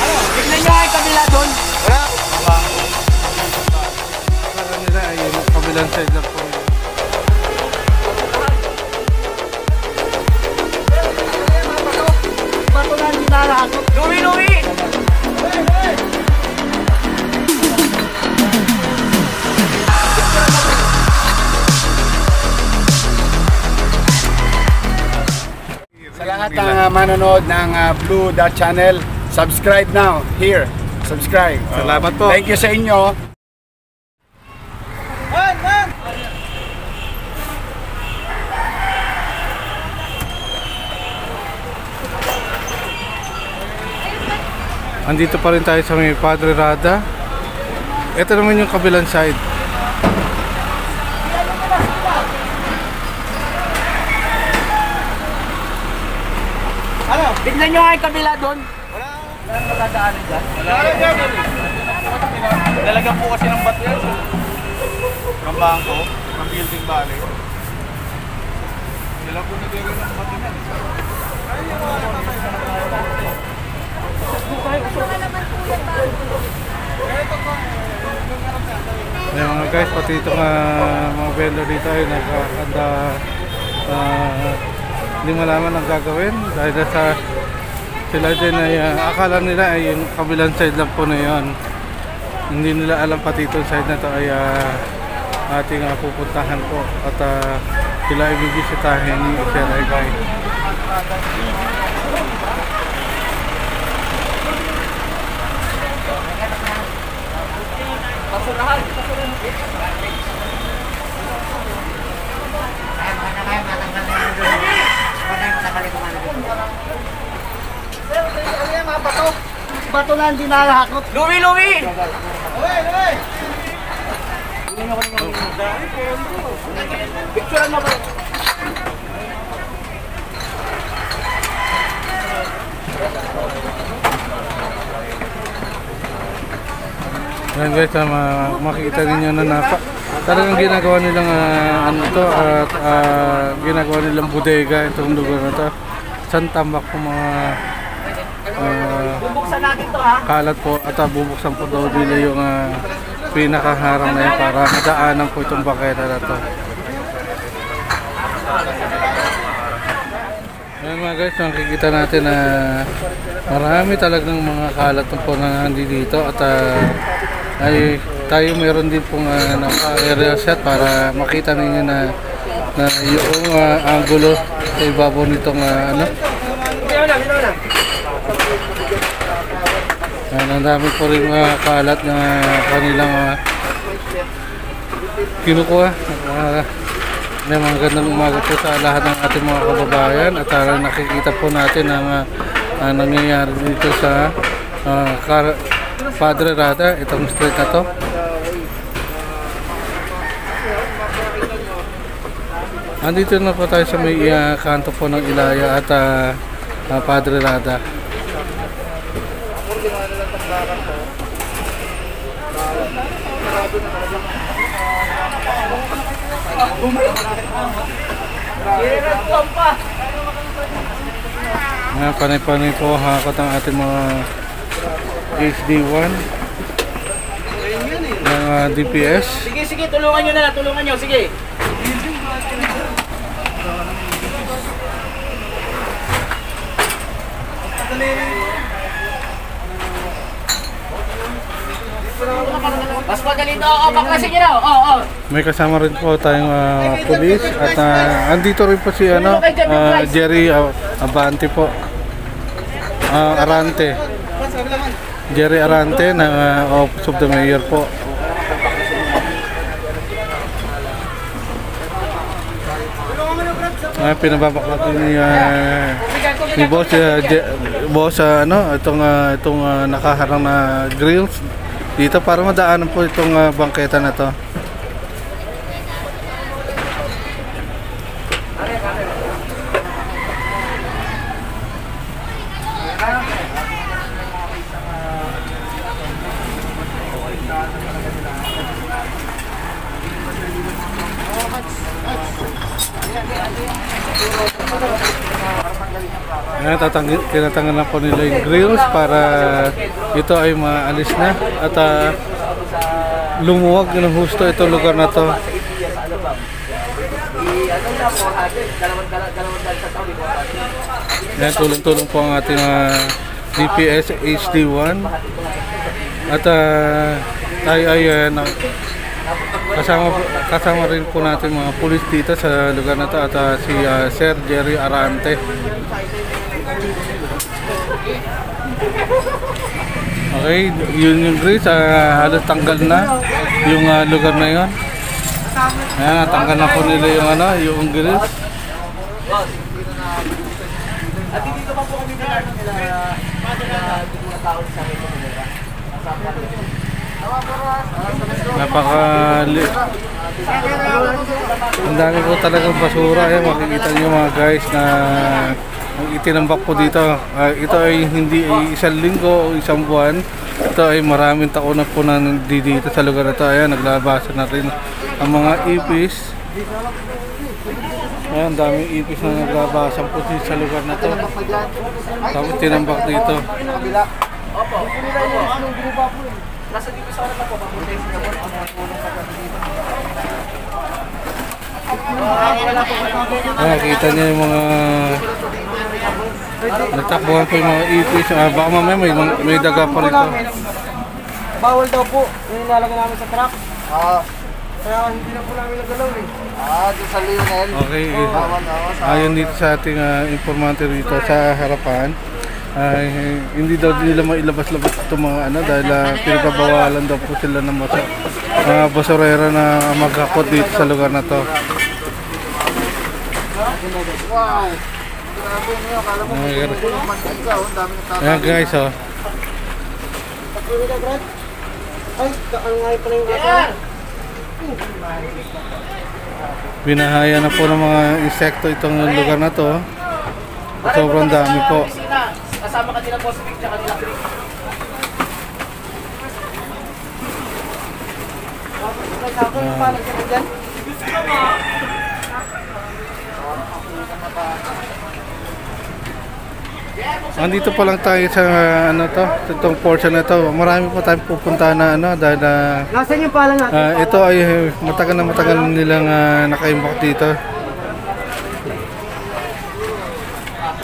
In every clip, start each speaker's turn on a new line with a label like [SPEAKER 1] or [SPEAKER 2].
[SPEAKER 1] Ano? Tignan nyo ay kabila doon.
[SPEAKER 2] Wala.
[SPEAKER 3] Akala nila ay kabilang side lang po.
[SPEAKER 1] Bato na
[SPEAKER 2] lahat ng uh, manonood ng uh, Blue Dot Channel, subscribe now. Here, subscribe.
[SPEAKER 3] Salamat po.
[SPEAKER 2] Thank you sa inyo.
[SPEAKER 3] Andito pa rin tayo sa may Padre Rada. Ito naman yung kabilang side.
[SPEAKER 1] Tignan nyo ay kabila doon. Wala. Wala matadaanan dyan.
[SPEAKER 4] Lalagyan po kasi ng bato yan. Ng bangko, ng building valley. Nila po nagagawin ng bato yan.
[SPEAKER 3] Ayan mga guys, pati itong ah, mga vendor dito ay nagkakanda uh, hindi malaman ang gagawin dahil sa sila din ay ah, akala nila ay yung kabilang side lang po na yun. Hindi nila alam pati itong side na to ay ah, ating ah, pupuntahan po. At uh, sila ay bibisitahin ni Sir Egay
[SPEAKER 1] Ano yan mga bato? Bato na hindi nakakot. Lumi, lumi! Picturean mo ba?
[SPEAKER 3] Yan guys, ah, ma- makikita ninyo na napa talagang ginagawa nilang ah, ano to at ah, ginagawa nilang bodega itong lugar na to. San tambak po mga ah,
[SPEAKER 1] Bubuksan natin to ha.
[SPEAKER 3] kalat po at ah, bubuksan po daw nila yung ah, pinakaharang na yun para madaanan po itong baketa na to. Ayan mga guys, nakikita natin na marami talagang mga kalat po na nandito dito at ah, ay tayo meron din pong uh, naka-area shot para makita ninyo na na yung ah, angulo sa ibabaw nitong ah, ano Ayan, ang dami po rin mga kalat na kanilang uh, kinukuha. Uh, may mga gandang umaga po sa lahat ng ating mga kababayan at uh, nakikita po natin ang uh, uh, nangyayari dito sa uh, Padre Rada, itong street na to. Andito na po tayo sa may uh, kanto po ng Ilaya at uh, uh, Padre Rada. Mga panay-panay po hakot ang ating mga HD1 ng ah, DPS.
[SPEAKER 1] Sige, sige, tulungan nyo na lang, tulungan nyo, sige. Mas magaling to ako, baklasin nyo na. Oo, oo.
[SPEAKER 3] May kasama rin po tayong ah, pulis at ah, andito rin po si ano, ah, Jerry ah, Abante po. Ah, Arante. Jerry Arante ng ah, Office of the Mayor po. Ah, pinababaklat ni ah, ni boss Je- boss ah, ano itong ah, itong ah, nakaharang na grills dito para madaanan po itong uh, bangketa na to Thank you. Ayan, tatang tinatanggal na po nila yung grills para ito ay maalis na at ah, lumuwag ng husto itong lugar na to. Ayan, tulong-tulong po ang ating ah, DPS HD1 at ah, tayo ay na- kasama, kasama rin po natin mga pulis dito sa lugar na to at ah, si ah, Sir Jerry Arante. Okay, yun yung grease, ah, halos tanggal na yung ah, lugar na yun. Ayan, natanggal na po nila yung ano, yung grease.
[SPEAKER 1] At dito pa po kami nila mga tao sa akin.
[SPEAKER 3] Napaka Ang dami po talagang basura eh. Makikita nyo mga guys na ang itinambak po dito. Ah, ito ay hindi ay isang linggo o isang buwan. Ito ay maraming taon na po na dito sa lugar na ito. Ayan, naglabasan na rin ang mga ipis. Ayan, daming ipis na naglabasan po dito sa lugar na to. Tapos tinambak dito.
[SPEAKER 1] Opo. Nasa dito sa oras na po, papunta yung sinabot ang mga tulong sa dito. Wala po, wala po.
[SPEAKER 3] Ayan, kita niyo yung mga Natakbuhan po yung mga ipis. Ah, baka mamaya may, may daga pa rito.
[SPEAKER 1] Bawal daw po. Yung nilalagay namin sa truck.
[SPEAKER 4] Ah,
[SPEAKER 1] Kaya hindi na po namin nagalaw eh.
[SPEAKER 4] ah, doon sa Lionel.
[SPEAKER 3] Okay.
[SPEAKER 4] Bawal ako sa...
[SPEAKER 3] Ayon dito sa ating ah, informante rito sa harapan, ay hindi daw nila mailabas-labas itong mga ano dahil uh, pinagbabawalan daw po sila ng mga uh, basurera na maghakot dito sa lugar na to.
[SPEAKER 4] Wow! Oh.
[SPEAKER 3] Ayan guys, oh. Binahaya na po ng mga insekto itong lugar na to. Sobrang dami po.
[SPEAKER 1] Kasama ka nila Boss Vic tsaka nila Chris.
[SPEAKER 3] Andito pa lang tayo sa ano to, itong portion na to. Marami pa tayong pupunta na ano dahil ah,
[SPEAKER 1] Nasaan yung pala natin?
[SPEAKER 3] Ah, ito ay matagal na matagal nilang uh, nakaimbak dito.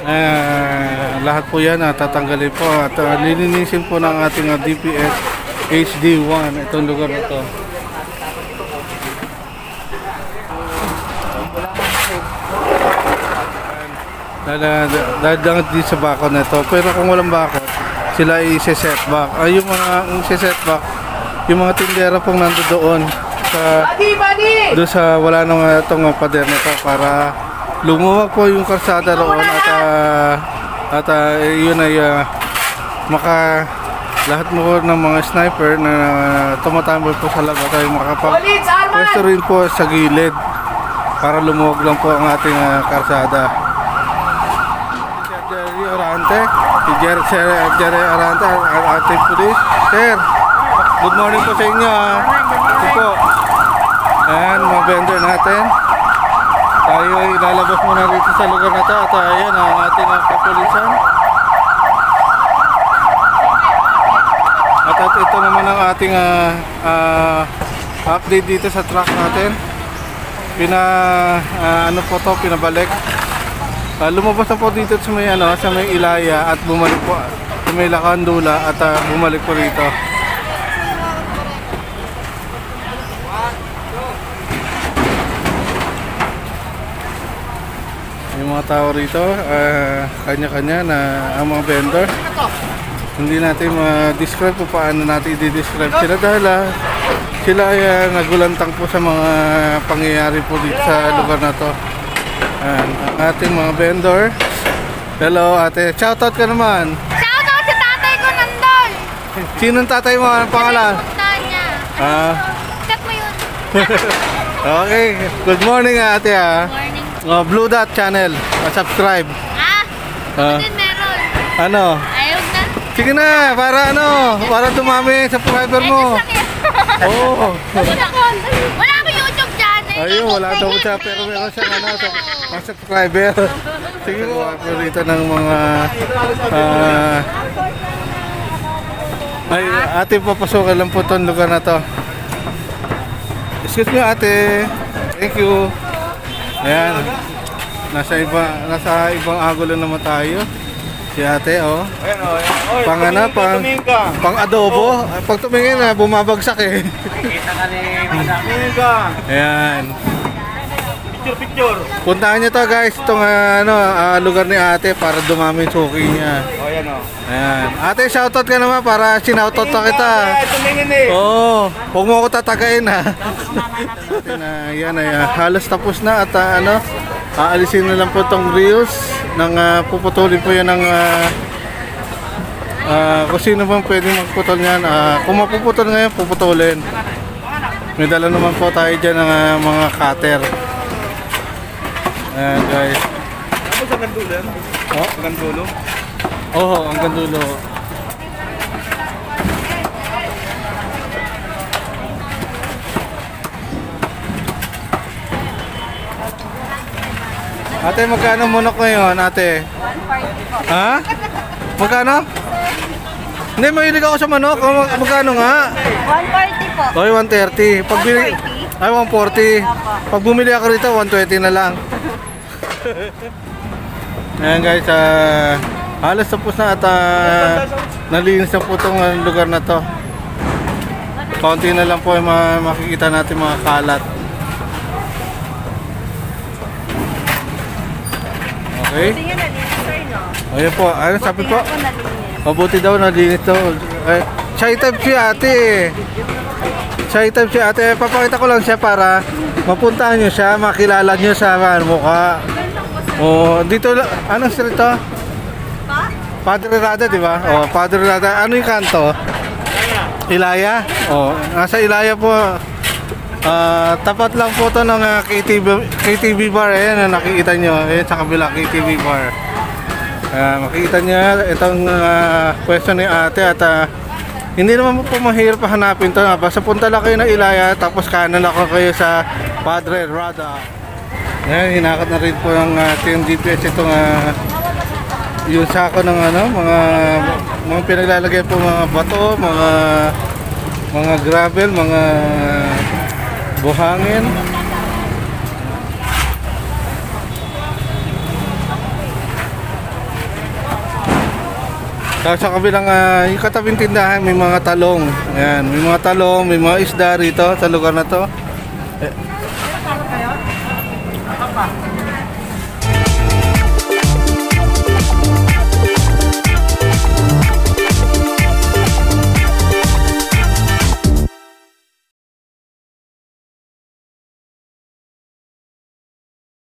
[SPEAKER 3] Ah, lahat po yan uh, tatanggalin po at ah, lilinisin po ng ating ah, DPS HD1 itong lugar na to. Dahil, ah, dahil lang di sa bakod na ito. Pero kung walang bakod, sila i-set back. Ay, yung mga i-set back, yung mga tindera pong nando doon sa doon sa wala nang uh, itong uh, pader nito para lumuwag po yung kalsada roon at uh, at uh, yun ay uh, maka lahat mo ng mga sniper na uh, tumatambol po sa labas ay makapag pwesto rin po sa gilid para lumuwag lang po ang ating uh, kalsada. Jerry Arante, si Jerry, Jerry Arante, ang ating pulis. Sir, good morning po sa inyo. ah. Ito po. Ayan, mga vendor natin. Tayo ay lalabas muna rito sa lugar na to at ah, ayan ang ating uh, kapulisan. At, at ito naman ang ating ah, ah, update dito sa truck natin. Pina ah, ano po to, pinabalik. Ah, lumabas na po dito sa may ano, sa may Ilaya at bumalik po sa may Lakandula at ah, bumalik po rito. Yung mga tao rito, ah, kanya-kanya na ang mga vendor. Hindi natin ma-describe kung paano natin i-describe sila dahil ah, sila ay ah, nagulantang po sa mga pangyayari po dito sa lugar na to. Ayan, ang ating mga vendor. Hello ate, shoutout ka naman.
[SPEAKER 5] Shoutout si tatay ko nandun!
[SPEAKER 3] Sinong tatay mo? Anong pangalan? Ah,
[SPEAKER 5] Check mo yun.
[SPEAKER 3] okay. Good morning ate ah. Oh, Blue Dot Channel. Ah, subscribe.
[SPEAKER 5] Ah,
[SPEAKER 3] Ah,
[SPEAKER 5] din meron.
[SPEAKER 3] ano?
[SPEAKER 5] Ayaw na.
[SPEAKER 3] Sige na, para ano? Para dumami sa subscriber mo. Oo.
[SPEAKER 5] Wala ko. Wala ko YouTube channel.
[SPEAKER 3] Ayun, wala daw siya pero meron siyang ano, sa- mga subscriber. Sige po, ako rito ng mga ah, ay, ate, papasukan lang po itong lugar na to. Excuse me, ate. Thank you. Ayan. Nasa iba, nasa ibang angulo naman tayo. Si ate, oh.
[SPEAKER 4] Ayan o. Oy,
[SPEAKER 3] Pang ano,
[SPEAKER 4] ka,
[SPEAKER 3] pang,
[SPEAKER 4] ka.
[SPEAKER 3] pang adobo. Pag tumingin na, bumabagsak eh.
[SPEAKER 4] Tumingin ka.
[SPEAKER 3] Ayan.
[SPEAKER 4] Picture, picture.
[SPEAKER 3] Puntahan niyo to guys, itong ah, ano, ah, lugar ni ate para dumami yung suki niya.
[SPEAKER 4] O, ayan.
[SPEAKER 3] Ayan. Ate, shoutout ka naman para sinoutout na kita.
[SPEAKER 4] Tumingin eh.
[SPEAKER 3] Oo, oh, huwag mo ako tatagain ha. Ate na, yan ay ah, halos tapos na at ah, ano, aalisin na lang po itong reels nang ah, puputulin po yan ng ah, ah, kung sino bang pwede magputol niyan. Ah, kung mapuputol ngayon, puputulin. May dala naman po tayo dyan ng ah, mga cutter. Ayan guys.
[SPEAKER 4] Ano sa gandulo yan?
[SPEAKER 3] Oh,
[SPEAKER 4] Sa gandulo?
[SPEAKER 3] Oo, ang gandulo. Ate, magkano munok ngayon, ate? Ha? Magkano? Hindi, mahilig ako sa manok. O, mag- Magkano nga?
[SPEAKER 5] 140 po.
[SPEAKER 3] Oy, 130. Pag bili... Ay, 140. Pag bumili ako rito, 120 na lang. Ayan guys, ah, halos tapos na at ah, nalinis na po itong ah, lugar na to. Kaunti na lang po yung ma- makikita natin mga kalat. Okay? Ayan po, ano sabi po? Mabuti daw nalinis to. Eh, chai type si ate. Chai type si ate. Papakita ko lang siya para mapuntahan nyo siya, makilala nyo sa ano, mukha. Oh, dito lang. Anong street to? Padre Rada, di ba? Oh, Padre Rada. Ano yung kanto? Ilaya. Oh, nasa Ilaya po. Ah, tapat lang po to ng ah, KTV, KTV bar. Ayan, nakikita nyo. Ayan sa kabila, KTV bar. Ah, makikita niya itong uh, pwesto ni ate at ah, hindi naman po mahirap hanapin to. Basta punta lang kayo ng Ilaya tapos kanan ako kayo sa Padre Rada. Ayan, hinakat na rin po ng uh, Team itong ah, yung sako ng ano, mga mga pinaglalagay po mga bato, mga mga gravel, mga buhangin. Tapos sa kabilang, ah, yung katabing tindahan, may mga talong. Ayan, may mga talong, may mga isda rito sa lugar na to. Eh,